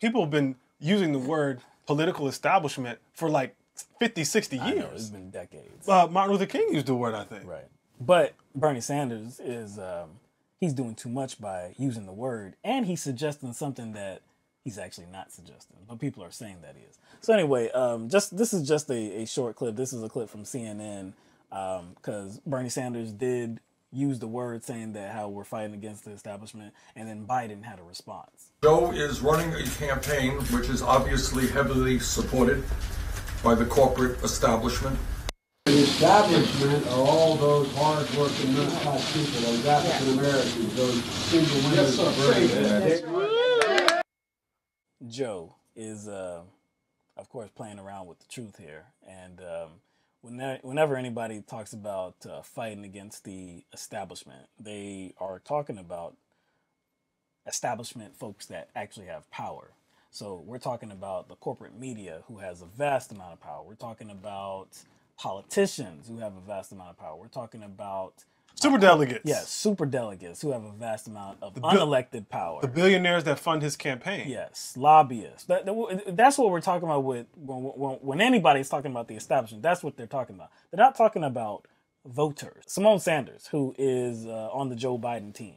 people have been using the word political establishment for like 50, 60 I know, years. it's been decades. Uh, Martin Luther King used the word, I think. Right. But Bernie Sanders is um, he's doing too much by using the word, and he's suggesting something that he's actually not suggesting, but people are saying that he is. So anyway, um, just this is just a, a short clip. This is a clip from CNN because Bernie Sanders did use the word saying that how we're fighting against the establishment, and then Biden had a response. Joe is running a campaign which is obviously heavily supported by the corporate establishment. The establishment are all those hard-working, middle-class people, those African Americans, those single women. Joe is, uh, of course, playing around with the truth here. And um, whenever, whenever anybody talks about uh, fighting against the establishment, they are talking about establishment folks that actually have power. So we're talking about the corporate media who has a vast amount of power. We're talking about politicians who have a vast amount of power. We're talking about Super delegates. yes, super delegates who have a vast amount of bill- unelected power. The billionaires that fund his campaign. Yes, lobbyists. That, that- that's what we're talking about with when, when, when anybody's talking about the establishment. That's what they're talking about. They're not talking about voters. Symone Sanders, who is uh, on the Joe Biden team,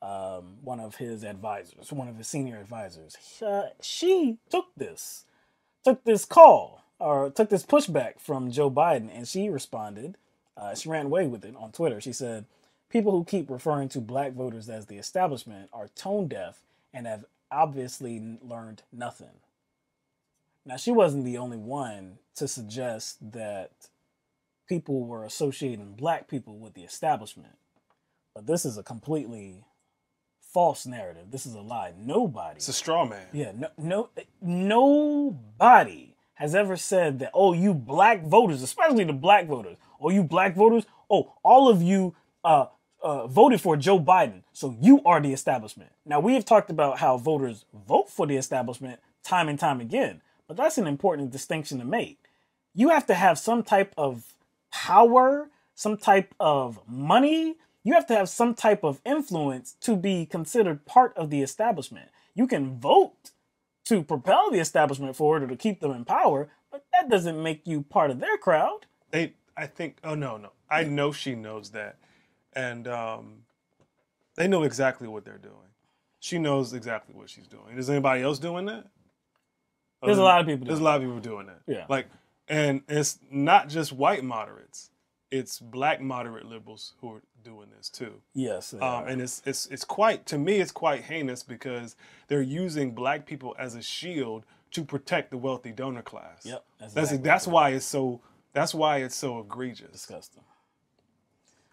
um, one of his advisors, one of his senior advisors, uh, she took this, took this call or took this pushback from Joe Biden, and she responded. Uh, she ran away with it on Twitter. She said, "People who keep referring to black voters as the establishment are tone deaf and have obviously learned nothing." Now, she wasn't the only one to suggest that people were associating black people with the establishment, but this is a completely false narrative. This is a lie. Nobody. It's a straw man. Yeah, no, no, nobody has ever said that. Oh, you black voters, especially the black voters. Oh, you black voters. Oh, all of you uh, uh, voted for Joe Biden, so you are the establishment. Now we have talked about how voters vote for the establishment time and time again, but that's an important distinction to make. You have to have some type of power, some type of money. You have to have some type of influence to be considered part of the establishment. You can vote to propel the establishment forward or to keep them in power, but that doesn't make you part of their crowd. They, I think. Oh no, no. I know she knows that, and um, they know exactly what they're doing. She knows exactly what she's doing. Is anybody else doing that? There's a lot of people There's a lot of people doing that. Yeah. Like, and it's not just white moderates. It's black moderate liberals who are doing this too. Yes. Um, and it's it's it's quite to me it's quite heinous because they're using black people as a shield to protect the wealthy donor class. Yep, that's That's exactly that's what why it's so that's why it's so egregious. disgusting.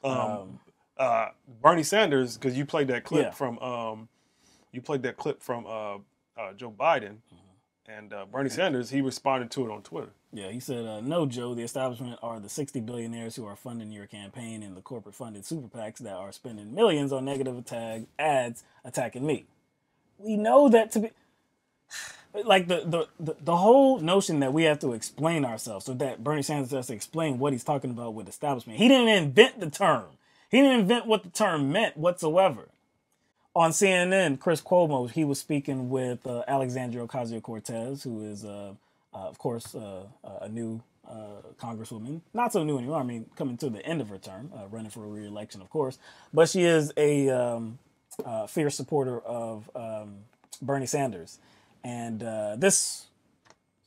Um, uh, Bernie Sanders, because you played that clip Yeah. from um, you played that clip from uh, uh, Joe Biden, Mm-hmm. and uh, Bernie Sanders he responded to it on Twitter. Yeah, he said, uh, "No, Joe. The establishment are the 60 billionaires who are funding your campaign and the corporate-funded super PACs that are spending millions on negative attack ads attacking me. We know that to be like the, the the the whole notion that we have to explain ourselves, so that Bernie Sanders has to explain what he's talking about with establishment. He didn't invent the term. He didn't invent what the term meant whatsoever." on CNN, Chris Cuomo, he was speaking with uh, Alexandria Ocasio Cortez, who is, uh, uh, of course, uh, a new uh, congresswoman. Not so new anymore. I mean, coming to the end of her term, uh, running for re-election, of course. But she is a um, uh, fierce supporter of um, Bernie Sanders, and uh, this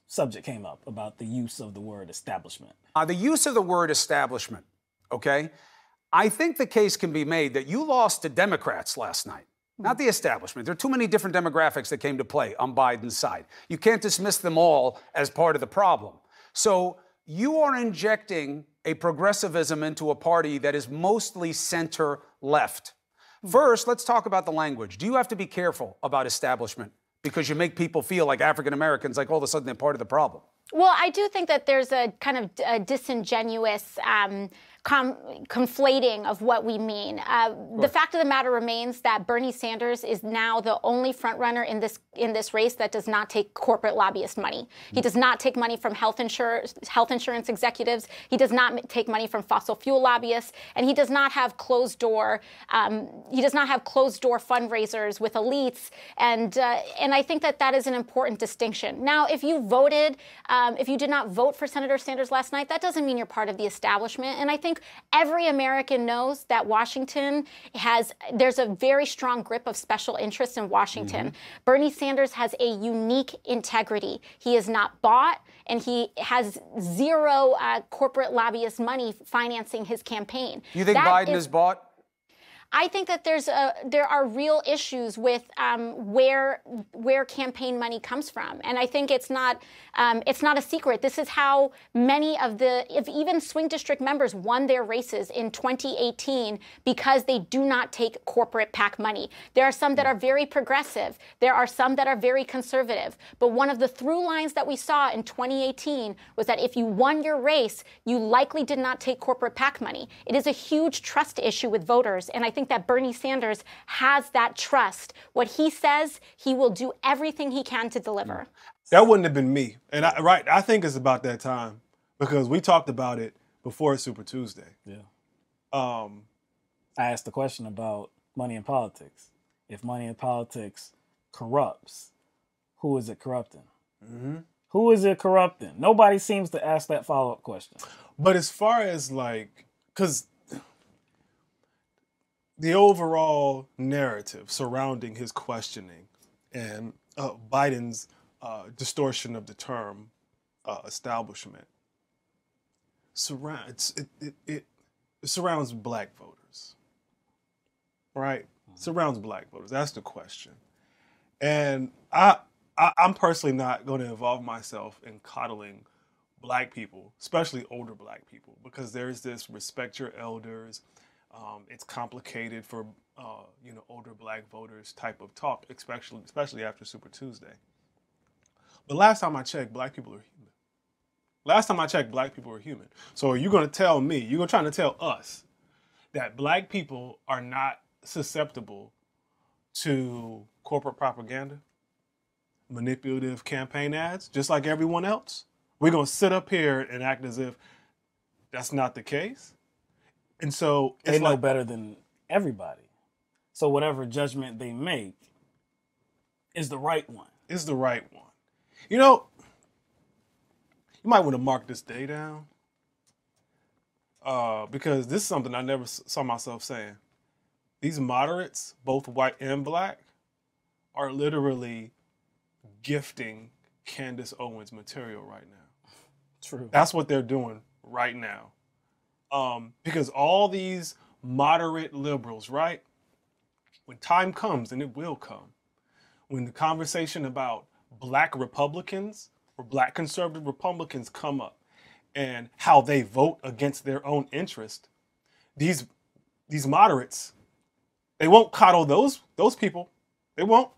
subject came up about the use of the word establishment. Uh, the use of the word establishment, okay? I think the case can be made that you lost to Democrats last night, not the establishment. There are too many different demographics that came to play on Biden's side. You can't dismiss them all as part of the problem. So you are injecting a progressivism into a party that is mostly center left. First, let's talk about the language. Do you have to be careful about establishment because you make people feel like African Americans, like all of a sudden they're part of the problem? Well, I do think that there's a kind of a disingenuous um, com- conflating of what we mean. Uh, the fact of the matter remains that Bernie Sanders is now the only frontrunner in this in this race that does not take corporate lobbyist money. He does not take money from health insurance health insurance executives. He does not take money from fossil fuel lobbyists, and he does not have closed door. Um, he does not have closed door fundraisers with elites, and uh, and I think that that is an important distinction. Now, if you voted, um, if you did not vote for Senator Sanders last night, that doesn't mean you're part of the establishment. And I think every American knows that Washington has there's a very strong grip of special interests in Washington. Bernie Sanders has a unique integrity. He is not bought and he has zero uh, corporate lobbyist money financing his campaign. You think That Biden is- is bought? I think that there's a there are real issues with um, where where campaign money comes from, and I think it's not um, it's not a secret. This is how many of the if even swing district members won their races in 2018 because they do not take corporate PAC money. There are some that are very progressive. There are some that are very conservative. But one of the through lines that we saw in 2018 was that if you won your race, you likely did not take corporate PAC money. It is a huge trust issue with voters, and I think that Bernie Sanders has that trust. What he says, he will do everything he can to deliver. That wouldn't have been me. And I, right, I think it's about that time because we talked about it before Super Tuesday. Yeah. Um, I asked the question about money in politics. If money in politics corrupts, who is it corrupting? Who is it corrupting? Nobody seems to ask that follow up question. but as far as like, because the overall narrative surrounding his questioning and uh, Biden's uh, distortion of the term uh, establishment surrounds it, it, it, it surrounds black voters, right? Surrounds black voters. That's the question, and I, I I'm personally not going to involve myself in coddling black people, especially older black people, because there's this respect your elders. Um, it's complicated for uh, you know older black voters type of talk, especially especially after Super Tuesday. But last time I checked, black people are human. Last time I checked, black people are human. So are you going to tell me? You're going to trying to tell us that black people are not susceptible to corporate propaganda, manipulative campaign ads, just like everyone else? We're going to sit up here and act as if that's not the case. And so They know like, better than everybody. So whatever judgment they make is the right one. is the right one. You know, you might want to mark this day down uh, because this is something I never saw myself saying. These moderates, both white and black, are literally gifting Candace Owens material right now. True. That's what they're doing right now. Um, because all these moderate liberals, right? When time comes, and it will come, when the conversation about black Republicans or black conservative Republicans come up and how they vote against their own interest, these these moderates, they won't coddle those those people. They won't.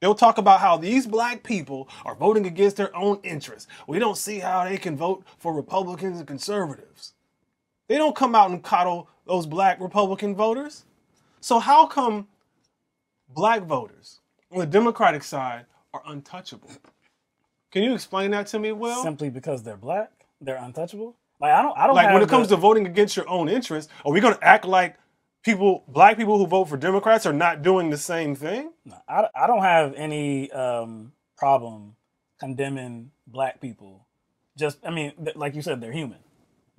They'll talk about how these black people are voting against their own interests. We don't see how they can vote for Republicans and conservatives. They don't come out and coddle those black Republican voters. So how come black voters on the Democratic side are untouchable? Can you explain that to me, Will? Simply because they're black, they're untouchable. Like I don't, I don't like when it comes to voting against your own interests, are we going to act like people, black people who vote for Democrats, are not doing the same thing? I, I don't have any um, problem condemning black people. Just, I mean, like you said, they're human.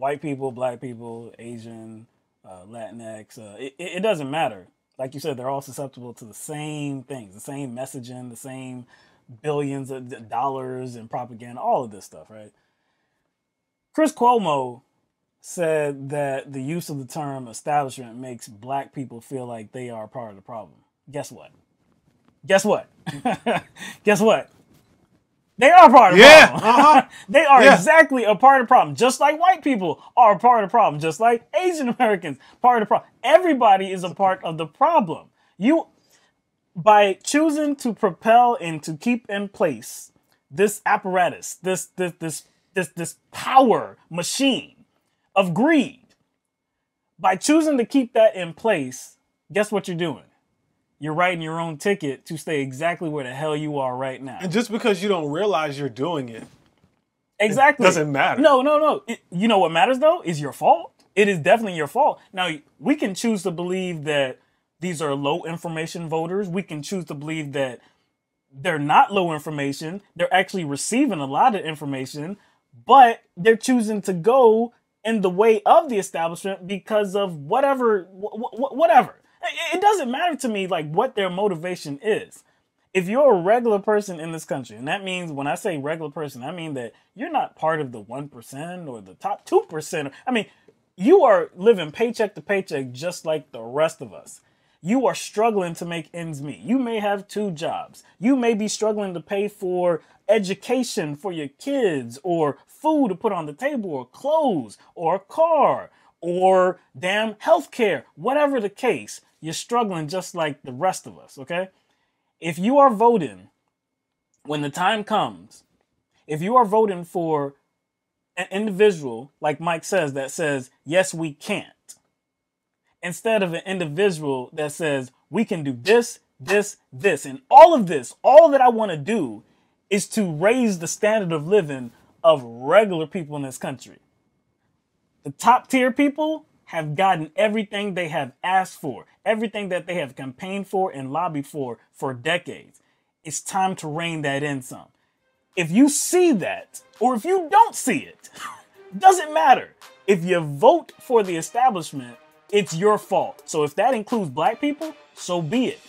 White people, black people, Asian, uh, Latinx, uh, it, it doesn't matter. Like you said, they're all susceptible to the same things, the same messaging, the same billions of dollars and propaganda, all of this stuff, right? Chris Cuomo said that the use of the term establishment makes black people feel like they are part of the problem. Guess what? Guess what? Guess what? They are part of the Yeah, problem. uh-huh. they are Yeah. exactly a part of the problem. Just like white people are a part of the problem. Just like Asian Americans part of the problem. Everybody is a part of the problem. You, by choosing to propel and to keep in place this apparatus, this this this this this power machine of greed, By choosing to keep that in place, guess what you're doing? You're writing your own ticket to stay exactly where the hell you are right now. And just because you don't realize you're doing it, Exactly. doesn't matter. No, no, no. It- you know what matters though is your fault. It is definitely your fault. Now we can choose to believe that these are low information voters. We can choose to believe that they're not low information. They're actually receiving a lot of information, but they're choosing to go in the way of the establishment because of whatever, wh- wh- whatever. It doesn't matter to me like what their motivation is if you're a regular person in this country, and that means when I say regular person, I mean that you're not part of the 1% or the top 2%. I mean, you are living paycheck to paycheck just like the rest of us. You are struggling to make ends meet. You may have two jobs. You may be struggling to pay for education for your kids or food to put on the table or clothes or a car or damn healthcare. Whatever the case, you're struggling just like the rest of us, okay? if you are voting when the time comes, if you are voting for an individual, like Mike says, that says, yes, we can't, instead of an individual that says, we can do this, this, this, and all of this, all that I want to do is to raise the standard of living of regular people in this country. The top tier people have gotten everything they have asked for, everything that they have campaigned for and lobbied for for decades. It's time to rein that in some. If you see that, or if you don't see it, doesn't matter. If you vote for the establishment, it's your fault. So if that includes black people, so be it.